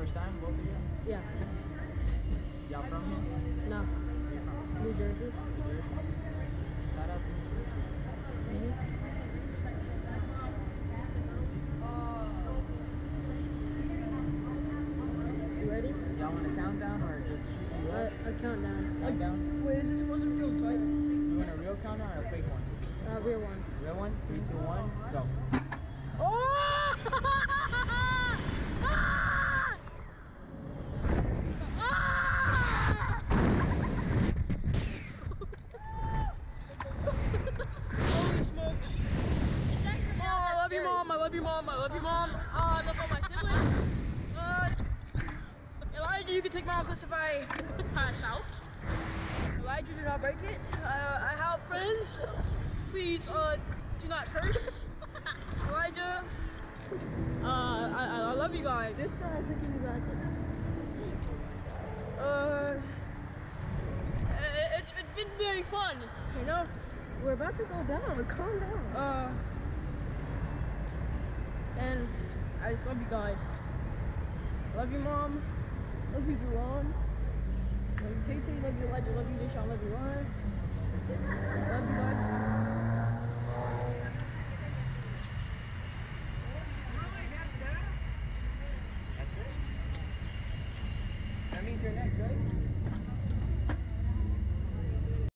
First time, both of you? Yeah. Y'all from here? No. Where you from? New Jersey. New Jersey? Shout out to New Jersey. hmm You ready? Y'all want a countdown or just Uh, a countdown. countdown? Wait, is this supposed to feel tight? You want a real countdown or a fake one? Uh, real one. Real one? Three, two, one, go. Oh! Holy smokes. Oh, I love you, mom. I love you, mom. I love you, mom. Uh, I love all my siblings. Uh, Elijah, you can take my office if I pass out. Elijah, do not break it. Uh, I have friends. Please, uh, do not curse. Elijah, uh, I, I love you guys. This guy, I think he's back. Uh, it, it's, it's been very fun, you know. We're about to go down. Calm down. Uh, I just love you guys. Love you, Mom. Love you, Duran. Love you, Tay Tay. Love you, Elijah. Love you, Deshaun. Love you, Ryan. Love you guys. That means you're next, right?